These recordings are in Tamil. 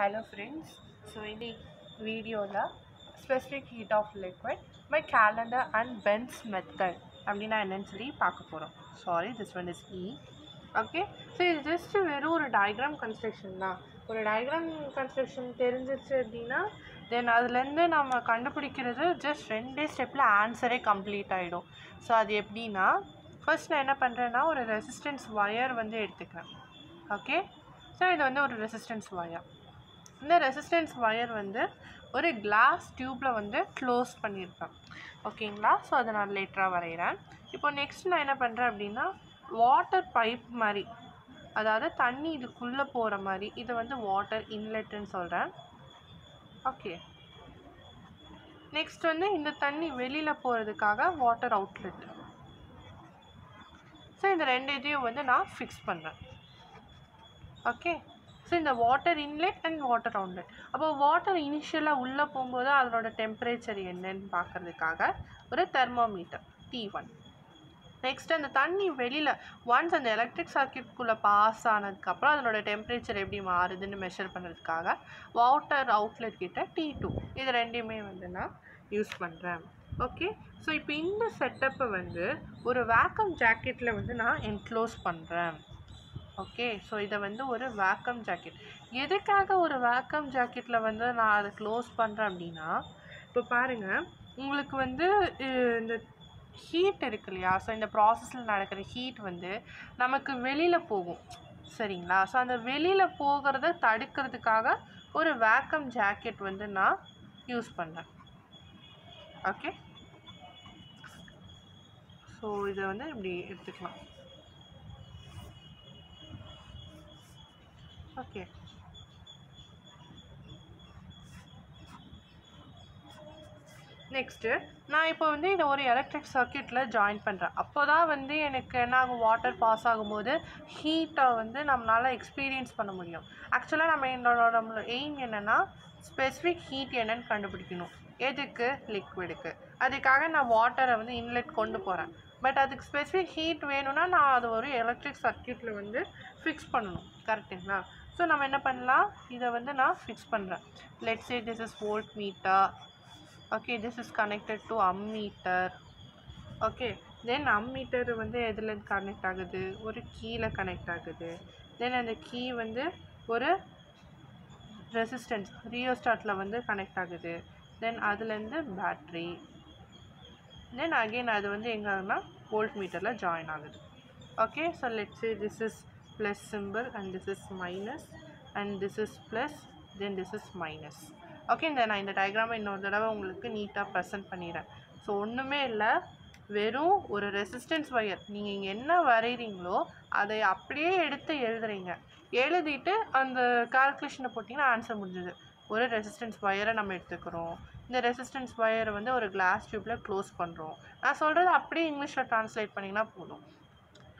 Hello friends. So in the video la specific heat of liquid and calendar and Benz method. அப்படின்னா என்னன்னு சொல்லி பார்க்க போகிறோம் sorry this one is E okay so இது ஜஸ்ட் வெறும் ஒரு டயக்ராம் கன்ஸ்ட்ரக்ஷன் தான். ஒரு டயக்ராம் கன்ஸ்ட்ரக்ஷன் தெரிஞ்சிச்சு அப்படின்னா தென் அதுலேருந்து நம்ம கண்டுபிடிக்கிறது ஜஸ்ட் ரெண்டே ஸ்டெப்பில் ஆன்சரே கம்ப்ளீட் ஆகிடும் ஸோ அது எப்படின்னா ஃபர்ஸ்ட் நான் என்ன பண்ணுறேன்னா ஒரு ரெசிஸ்டன்ஸ் ஒயர் வந்து எடுத்துக்கிறேன். ஓகே ஸோ இது வந்து ஒரு ரெசிஸ்டன்ஸ் ஒயர் இந்த ரெசிஸ்டன்ஸ் ஒயர் வந்து ஒரு கிளாஸ் டியூப்பில் வந்து க்ளோஸ் பண்ணியிருப்பேன் ஓகேங்களா? ஸோ அதை நான் லேட்டராக வரைகிறேன். இப்போ நெக்ஸ்ட் நான் என்ன பண்ணுறேன் அப்படின்னா வாட்டர் பைப் மாதிரி அதாவது தண்ணி இதுக்குள்ளே போகிற மாதிரி இதை வந்து வாட்டர் இன்லெட்டுன்னு சொல்கிறேன் ஓகே நெக்ஸ்ட் வந்து இந்த தண்ணி வெளியில் போகிறதுக்காக வாட்டர் அவுட்லெட் ஸோ இந்த ரெண்டு இதையும் வந்து நான் ஃபிக்ஸ் பண்ணுறேன் ஓகே ஸோ இந்த water inlet and water outlet அப்போ வாட்டர் இனிஷியலாக உள்ளே போகும்போது அதனோட டெம்பரேச்சர் என்னன்னு பார்க்கறதுக்காக ஒரு தெர்மோமீட்டர் டி ஒன் நெக்ஸ்ட் அந்த தண்ணி வெளியில் ஒன்ஸ் அந்த எலக்ட்ரிக் சர்க்கியூட்குள்ளே பாஸ் ஆனதுக்கப்புறம் அதனோட டெம்பரேச்சர் எப்படி மாறுதுன்னு மெஷர் பண்ணுறதுக்காக வாட்டர் அவுட்லெட் கிட்ட டி டூ இது ரெண்டையுமே வந்து நான் யூஸ் பண்ணுறேன் ஓகே ஸோ இப்போ இந்த செட்டப்பை வந்து ஒரு வேக்கம் ஜாக்கெட்டில் வந்து நான் என்க்ளோஸ் பண்ணுறேன் ஓகே ஸோ இதை வந்து ஒரு வேக்கம் ஜாக்கெட் எதுக்காக ஒரு வேக்கம் ஜாக்கெட்டில் வந்து நான் அதை க்ளோஸ் பண்ணுறேன் அப்படின்னா இப்போ பாருங்கள் உங்களுக்கு வந்து இந்த ஹீட் இருக்கு இல்லையா? ஸோ இந்த ப்ராசஸில் நடக்கிற ஹீட் வந்து நமக்கு வெளியில் போகும். சரிங்களா? ஸோ அந்த வெளியில் போகிறத தடுக்கிறதுக்காக ஒரு வேக்கம் ஜாக்கெட் வந்து நான் யூஸ் பண்ணுறேன் ஓகே ஸோ இதை வந்து இப்படி எடுத்துக்கலாம். ஓகே நெக்ஸ்ட்டு நான் இப்போ வந்து இதை ஒரு எலக்ட்ரிக் சர்க்யூட்டில் ஜாயின் பண்ணுறேன் அப்போ தான் வந்து எனக்கு என்ன ஆகும்? வாட்டர் பாஸ் ஆகும்போது ஹீட்டை வந்து நம்மளால் எக்ஸ்பீரியன்ஸ் பண்ண முடியும். ஆக்சுவலாக நம்ம என்னோட நம்மளோட எய்ம் என்னென்னா ஸ்பெசிஃபிக் ஹீட் என்னன்னு கண்டுபிடிக்கணும். எதுக்கு? லிக்விடுக்கு அதுக்காக நான் வாட்டரை வந்து இன்லெட் கொண்டு போகிறேன் பட் அதுக்கு ஸ்பெசிஃபிக் ஹீட் வேணும்னா நான் அது ஒரு எலக்ட்ரிக் சர்க்கியூட்டில் வந்து ஃபிக்ஸ் பண்ணணும். கரெக்டுங்களா ஸோ நம்ம என்ன பண்ணலாம்? இதை வந்து நான் ஃபிக்ஸ் பண்ணுறேன் let's say this is voltmeter okay this is connected to ammeter okay then ammeter வந்து எதில் கனெக்ட் ஆகுது? ஒரு கீழே கனெக்ட் ஆகுது. தென் அந்த கீ வந்து ஒரு ரெசிஸ்டன்ஸ் ரியோஸ்டாட்டில் வந்து கனெக்ட் ஆகுது. தென் அதுலேருந்து பேட்ரி தென் அகெயின் அது வந்து எங்கன்னா வோல்ட் மீட்டரில் ஜாயின் ஆகுது. Okay so let's this is plus simple and this is minus and this is plus then this is minus okay இந்த நான் இந்த டயக்ராமை இன்னொரு தடவை உங்களுக்கு நீட்டாக ப்ரெசென்ட் பண்ணிடுறேன். ஸோ ஒன்றுமே இல்லை. வெறும் ஒரு ரெசிஸ்டன்ஸ் ஒயர் நீங்கள் இங்கே என்ன வரைகிறீங்களோ அதை அப்படியே எடுத்து எழுதுறீங்க. எழுதிட்டு அந்த கால்குலேஷனை போட்டிங்கன்னா ஆன்சர் முடிஞ்சுது. ஒரு ரெசிஸ்டன்ஸ் ஒயரை நம்ம எடுத்துக்கிறோம். இந்த ரெசிஸ்டன்ஸ் ஒயரை வந்து ஒரு கிளாஸ் டியூப்பில் க்ளோஸ் பண்ணுறோம் நான் சொல்கிறது அப்படியே இங்கிலீஷில் ட்ரான்ஸ்லேட் பண்ணிங்கன்னா போதும்.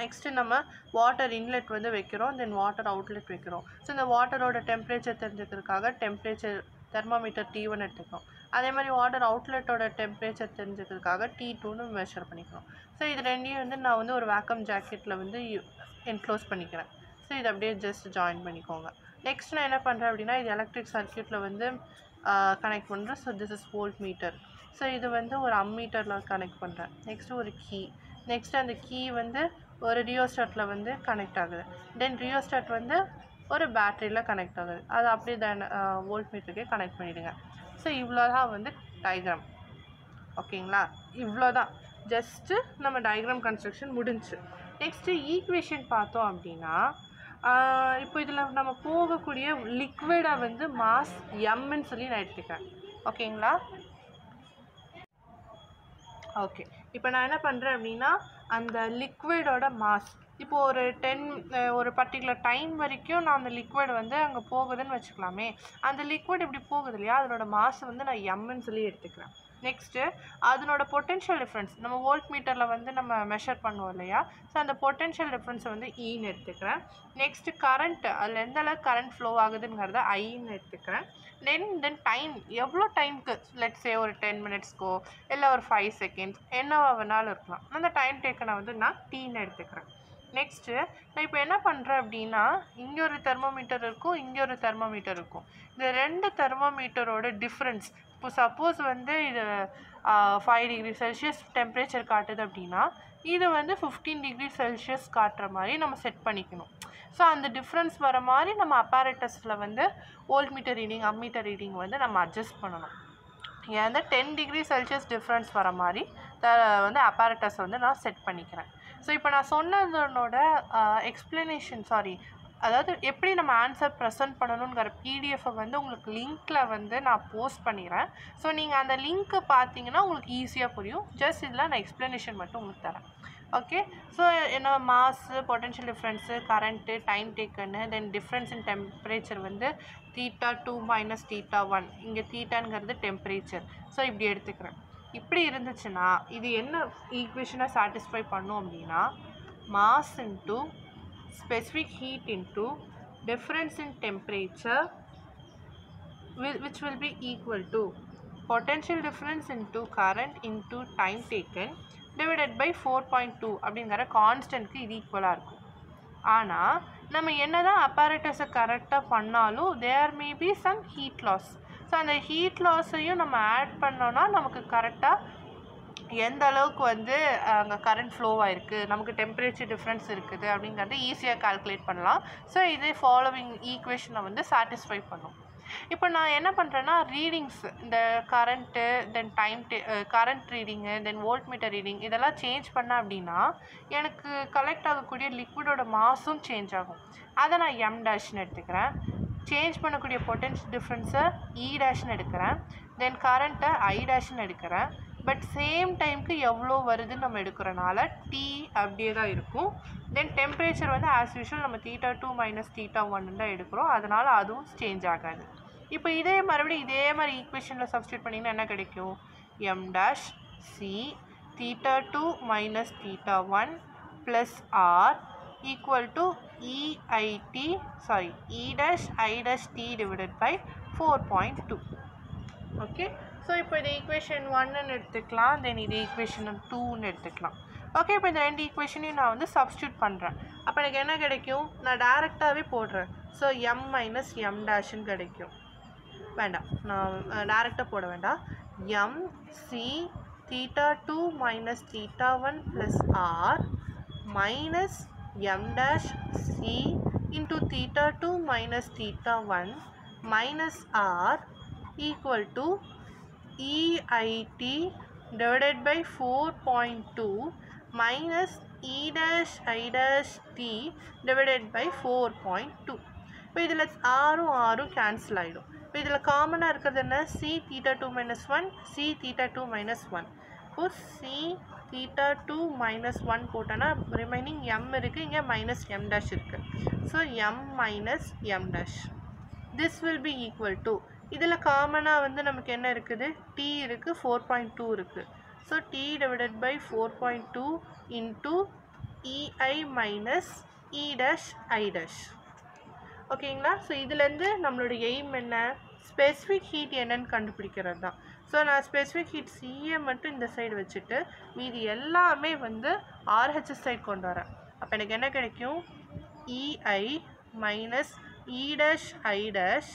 நெக்ஸ்ட்டு நம்ம வாட்டர் இன்லெட் வந்து வைக்கிறோம் தென் வாட்டர் அவுட்லெட் வைக்கிறோம். ஸோ இந்த வாட்டரோட டெம்பரேச்சர் தெரிஞ்சுக்கிறதுக்காக டெம்பரேச்சர் தெர்மாமீட்டர் டி ஒன் எடுத்துக்கிறோம். அதே மாதிரி வாட்டர் அவுட்லெட்டோட டெம்பரேச்சர் தெரிஞ்சுக்கிறதுக்காக டி டூன்னு மெஷர் பண்ணிக்கிறோம். ஸோ இது ரெண்டையும் வந்து நான் வந்து ஒரு வேக்கம் ஜாக்கெட்டில் வந்து என்க்ளோஸ் பண்ணிக்கிறேன். ஸோ இது அப்படியே ஜஸ்ட் ஜாயின் பண்ணிக்கோங்க. நெக்ஸ்ட் நான் என்ன பண்ணுறேன் அப்படின்னா இது எலக்ட்ரிக் சர்க்கியூட்டில் வந்து கனெக்ட் பண்ணுறேன் so this is voltmeter so இது வந்து ஒரு அம்மீட்டரில் கனெக்ட் பண்ணுறேன் நெக்ஸ்ட்டு ஒரு கீ நெக்ஸ்ட் அந்த கீ வந்து ஒரு ரியோஸ்டாட்டில் வந்து கனெக்ட் ஆகுது. தென் ரியோஸ்டாட் வந்து ஒரு பேட்டரியில் கனெக்ட் ஆகுது. அது அப்படியே தன் வோல்ட் மீட்டருக்கே கனெக்ட் பண்ணிவிடுங்க ஸோ இவ்வளோ தான் வந்து டயக்ராம் ஓகேங்களா? இவ்வளோ தான் ஜஸ்ட்டு நம்ம டயக்ராம் கன்ஸ்ட்ரக்ஷன் முடிஞ்சு நெக்ஸ்ட்டு ஈக்குவேஷன் பார்த்தோம் அப்படின்னா இப்போ இதில் நம்ம போகக்கூடிய லிக்விடை வந்து மாஸ் எம்ன்னு சொல்லி நான் எடுத்துக்கிறேன். ஓகேங்களா? ஓகே. இப்போ நான் என்ன பண்ணுறேன் அப்படின்னா அந்த லிக்விடோட மாஸ் இப்போ ஒரு டென் ஒரு பர்டிகுலர் டைம் வரைக்கும் நான் அந்த லிக்விட் வந்து அங்கே போகுதுன்னு வச்சுக்கலாமே. அந்த லிக்விட் இப்படி போகுது இல்லையா? அதனோட மாஸ் வந்து நான் எம்முன்னு சொல்லி எடுத்துக்கிறேன். நெக்ஸ்ட்டு அதனோட பொட்டென்ஷியல் டிஃப்ரென்ஸ் நம்ம வோல்ட் மீட்டரில் வந்து நம்ம மெஷர் பண்ணுவோம் இல்லையா? ஸோ அந்த பொட்டென்ஷியல் டிஃப்ரென்ஸை வந்து e ஈன்னு எடுத்துக்கிறேன். நெக்ஸ்ட்டு கரண்ட்டு அதில் எந்த அளவுக்கு கரண்ட் ஃப்ளோ ஆகுதுங்கிறத ஐன்னு எடுத்துக்கிறேன். தென் தென் டைம் எவ்வளோ டைம்க்கு லெட்ஸ் சே ஒரு டென் மினிட்ஸ்க்கோ இல்லை ஒரு ஃபைவ் செகண்ட்ஸ் என்னவா வேணாலும் இருக்கலாம். அந்த டைம் டேக்கனை வந்து நான் டீன்னு எடுத்துக்கிறேன். நெக்ஸ்ட்டு நான் இப்போ என்ன பண்ணுறேன் அப்படின்னா இங்கே ஒரு தெர்மோமீட்டர் இருக்கும் இங்கே ஒரு தெர்மோமீட்டர் இருக்கும். இந்த ரெண்டு தெர்மோமீட்டரோட டிஃப்ரென்ஸ் இப்போ சப்போஸ் வந்து இது ஃபைவ் டிகிரி செல்சியஸ் டெம்பரேச்சர் காட்டுது அப்படின்னா இது வந்து ஃபிஃப்டீன் டிகிரி செல்சியஸ் காட்டுற மாதிரி நம்ம செட் பண்ணிக்கணும். ஸோ அந்த டிஃப்ரென்ஸ் வர மாதிரி நம்ம அப்பாரட்டஸில் வந்து voltmeter reading ammeter reading வந்து நம்ம அட்ஜஸ்ட் பண்ணணும். ஏன்னா டென் டிகிரி செல்சியஸ் டிஃப்ரென்ஸ் வர மாதிரி த வந்து அப்பாரட்டஸ் வந்து நான் செட் பண்ணிக்கிறேன். ஸோ இப்போ நான் சொன்னதனோட எக்ஸ்ப்ளனேஷன் சாரி அதாவது எப்படி நம்ம ஆன்சர் ப்ரெசென்ட் பண்ணணுங்கிற பிடிஎஃபை வந்து உங்களுக்கு லிங்க்கில் வந்து நான் போஸ்ட் பண்ணிடுறேன். ஸோ நீங்கள் அந்த லிங்க்கை பார்த்தீங்கன்னா உங்களுக்கு ஈஸியாக புரியும். ஜஸ்ட் இதில் நான் எக்ஸ்ப்ளனேஷன் மட்டும் உங்களுக்கு தரேன். ஓகே ஸோ என்ன mass potential difference current time டேக்கன்னு then difference in temperature வந்து theta two minus theta one இங்கே தீட்டாங்கிறது டெம்பரேச்சர் ஸோ இப்படி எடுத்துக்கிறேன். இப்படி இருந்துச்சுன்னா இது என்ன ஈக்குவேஷனை சாட்டிஸ்ஃபை பண்ணும் அப்படின்னா mass into specific heat into difference in temperature which will be equal to potential difference into current into time taken divided by 4.2 அப்படிங்கிற கான்ஸ்டன்ட்க்கு இது ஈக்குவலாக இருக்கும் ஆனால் நம்ம என்ன தான் அப்பாரட்டஸை கரெக்டாக பண்ணாலும் there may be some heat loss so அந்த ஹீட் லாஸையும் நம்ம ஆட் பண்ணோன்னா நமக்கு கரெக்டாக எந்த அளவுக்கு வந்து அங்கே கரண்ட் ஃப்ளோ இருக்குது நமக்கு டெம்பரேச்சர் டிஃப்ரென்ஸ் இருக்குது அப்படிங்கிறது ஈஸியாக கால்குலேட் பண்ணலாம். ஸோ இதே ஃபாலோவிங் ஈக்குவேஷனை வந்து சாட்டிஸ்ஃபை பண்ணும். இப்போ நான் என்ன பண்ணுறேன்னா ரீடிங்ஸ் இந்த current then time day current reading then volt meter reading இதெல்லாம் சேஞ்ச் பண்ணேன் அப்படின்னா எனக்கு கலெக்ட் ஆகக்கூடிய லிக்விடோட மாஸும் சேஞ்ச் ஆகும். அதை நான் எம் டேஷ்னு எடுத்துக்கிறேன். சேஞ்ச் பண்ணக்கூடிய பொட்டன்ஷியல் டிஃப்ரென்ஸை இ டேஷ்னு எடுக்கிறேன். தென் கரண்ட்டை ஐ டேஷ்னு எடுக்கிறேன். பட் சேம் டைம்க்கு எவ்வளோ வருதுன்னு நம்ம எடுக்கிறனால டி அப்படியே தான் இருக்கும். தென் டெம்பரேச்சர் வந்து ஆஸ் யூஷுவல் நம்ம theta two minus theta one தான் எடுக்கிறோம். அதனால் அதுவும் சேஞ்ச் ஆகாது. இப்போ இதே மறுபடியும் இதே மாதிரி ஈக்குவேஷனில் சப்ஸ்டியூட் பண்ணிங்கன்னா என்ன கிடைக்கும்? M dash C theta two minus theta one plus R equal to EIT sorry E dash I dash T divided by four point two okay so இப்போ இது ஈக்குவேஷன் ஒன்னுன்னு எடுத்துக்கலாம். தென் இது ஈக்குவேஷன் டூன்னு எடுத்துக்கலாம். ஓகே இப்போ இந்த ரெண்டு ஈக்குவேஷனையும் நான் வந்து சப்ஸ்டியூட் பண்ணுறேன் அப்போ எனக்கு என்ன கிடைக்கும்? நான் டேரெக்டாகவே போடுறேன். ஸோ எம் மைனஸ் எம் டேஷ்னு கிடைக்கும். வேண்டாம். நான் டேரெக்டாக போட வேண்டாம். M C theta two minus theta one plus R minus M dash C into theta two minus theta one minus R equal to EIT divided by 4.2 minus E dash I dash T divided by 4.2 இப்போ இதில் ஆறும் ஆறும் கேன்சல் ஆகிடும் இப்போ இதில் காமனாக இருக்கிறது என்ன? C theta two minus one C theta two minus one இப்போ C theta two minus one போட்டோன்னா ரிமைனிங் எம் இருக்குது இங்கே மைனஸ் எம் டேஷ் இருக்குது so M minus M dash this will be equal to இதில் காமனாக வந்து நமக்கு என்ன இருக்குது? டி இருக்குது ஃபோர் பாயிண்ட் டூ இருக்குது so T divided by four point two into EI minus E dash I dash ஓகேங்களா ஸோ இதுலேருந்து நம்மளோட எய்ம் என்ன? ஸ்பெசிஃபிக் ஹீட் என்னன்னு கண்டுபிடிக்கிறது தான். ஸோ நான் ஸ்பெசிஃபிக் ஹீட் சிஏ மட்டும் இந்த சைடு வச்சுட்டு மீதி எல்லாமே வந்து ஆர்ஹெச்எஸ் சைடு கொண்டு வரேன். அப்போ எனக்கு என்ன கிடைக்கும்? EI minus E dash I dash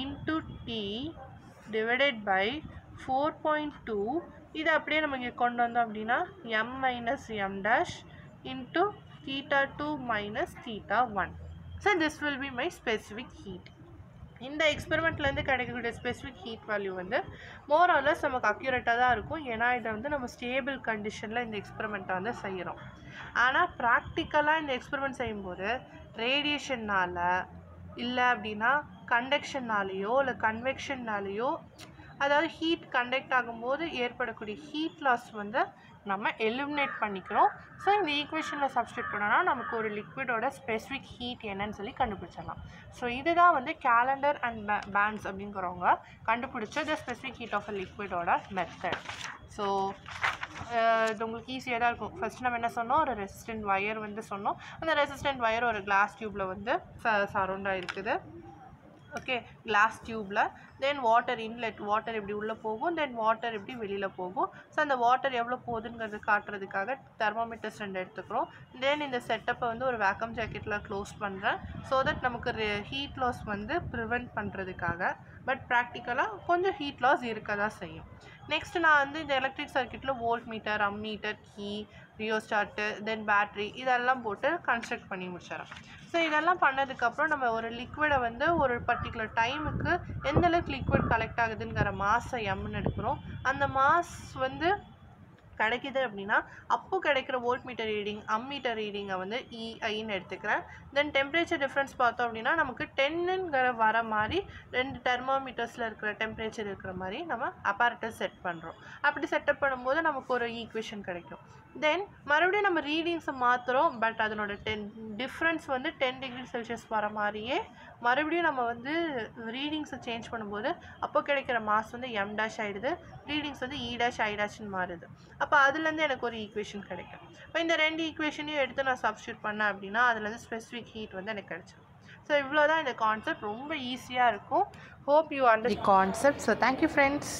into T divided by four point two இது அப்படியே நம்ம இங்கே கொண்டு வந்தோம் அப்படின்னா M minus M dash into theta two minus theta one so this will be my specific heat இந்த எக்ஸ்பெரிமெண்ட்லேருந்து கிடைக்கக்கூடிய ஸ்பெசிஃபிக் ஹீட் வேல்யூ வந்து மோர் ஆர்லெஸ் நமக்கு அக்யூரேட்டாக தான் இருக்கும். ஏன்னா இதை வந்து நம்ம ஸ்டேபிள் கண்டிஷனில் இந்த எக்ஸ்பெரிமெண்ட்டை வந்து செய்கிறோம் ஆனால் ப்ராக்டிக்கலாக இந்த எக்ஸ்பெரிமெண்ட் செய்யும்போது ரேடியேஷன்னால் இல்லை அப்படின்னா கண்டக்ஷன்னாலேயோ இல்லை கன்வெக்ஷன்னாலேயோ அதாவது ஹீட் கண்டக்ட் ஆகும்போது ஏற்படக்கூடிய ஹீட் லாஸ் வந்து நம்ம எலிமினேட் பண்ணிக்கிறோம். ஸோ இந்த ஈக்குவேஷனில் சப்ஸ்டியூட் பண்ணோன்னா நமக்கு ஒரு லிக்விடோட ஸ்பெசிஃபிக் ஹீட் என்னன்னு சொல்லி கண்டுபிடிச்சிடலாம். ஸோ இதுதான் வந்து கேலண்டர் அண்ட் பேண்ட்ஸ் அப்படிங்கிறவங்க கண்டுபிடிச்ச the specific heat of a லிக்விடோட method so இது உங்களுக்கு ஈஸியாக தான் இருக்கும். ஃபர்ஸ்ட் நம்ம என்ன சொன்னோம்? ஒரு ரெசிஸ்டன்ட் ஒயர் வந்து சொன்னோம். அந்த ரெசிஸ்டன்ட் ஒயர் ஒரு கிளாஸ் டியூப்பில் வந்து சரௌண்டாக இருக்குது ஓகே கிளாஸ் டியூப்பில் தென் வாட்டர் இன்லெட் வாட்டர் எப்படி உள்ளே போகும்? தென் வாட்டர் எப்படி வெளியில் போகும்? ஸோ அந்த வாட்டர் எவ்வளோ போகுதுங்கிறது காட்டுறதுக்காக தெர்மோமீட்டர்ஸ் ரெண்டு எடுத்துக்கிறோம். தென் இந்த செட்டப்பை வந்து ஒரு வேக்கம் ஜாக்கெட்டில் க்ளோஸ் பண்ணுறேன் ஸோ தட் நமக்கு ஹீட் லாஸ் வந்து ப்ரிவெண்ட் பண்ணுறதுக்காக பட் ப்ராக்டிக்கலாக கொஞ்சம் ஹீட் லாஸ் இருக்க தான் செய்யும். நெக்ஸ்ட் நான் வந்து இந்த electric சர்க்கியூட்டில் volt meter ammeter key rheostat then battery இதெல்லாம் போட்டு கன்ஸ்ட்ரக்ட் பண்ணி முடிச்சிடறேன். ஸோ இதெல்லாம் பண்ணதுக்கப்புறம் நம்ம ஒரு லிக்விடை வந்து ஒரு பர்டிகுலர் டைமுக்கு எந்தளவுக்கு லிக்விட் கலெக்ட் ஆகுதுங்கிற மாஸை எம்னு எடுக்கிறோம். அந்த மாஸ் வந்து கிடைக்குது அப்படின்னா அப்போ கிடைக்கிற வோல்ட் மீட்டர் ரீடிங் அம்மீட்டர் ரீடிங்கை வந்து e, இஐன்னு எடுத்துக்கிறேன். தென் டெம்பரேச்சர் டிஃப்ரென்ஸ் பார்த்தோம் அப்படின்னா நமக்கு டென்னுங்கிற வர மாதிரி ரெண்டு தெர்மோமீட்டர்ஸில் இருக்கிற டெம்பரேச்சர் இருக்கிற மாதிரி நம்ம அப்பாரட்டஸ் செட் பண்ணுறோம் அப்படி செட்டப் பண்ணும்போது நமக்கு ஒரு ஈக்குவேஷன் கிடைக்கும். தென் மறுபடியும் நம்ம ரீடிங்ஸை மாற்றுறோம் பட் அதனோட டென் டிஃப்ரென்ஸ் வந்து டென் டிகிரி செல்சியஸ் வர மாதிரியே மறுபடியும் நம்ம வந்து ரீடிங்ஸை சேஞ்ச் பண்ணும்போது அப்போ கிடைக்கிற மாஸ் வந்து எம் டேஷ் ஆகிடுது ரீடிங்ஸ் வந்து இ டேஷ் ஐ டேஷ்னு மாறுது. அப்போ அதுலேருந்து எனக்கு ஒரு ஈக்குவேஷன் கிடைக்கும். இப்போ இந்த ரெண்டு ஈக்குவேஷனையும் எடுத்து நான் சப்ஸ்டியூட் பண்ணேன் அப்படின்னா அதுலேருந்து ஸ்பெசிஃபிக் ஹீட் வந்து எனக்கு கிடைச்சிடும் ஸோ இவ்வளோ தான் இந்த கான்செப்ட் ரொம்ப ஈஸியாக இருக்கும். Hope you under concept so thank you friends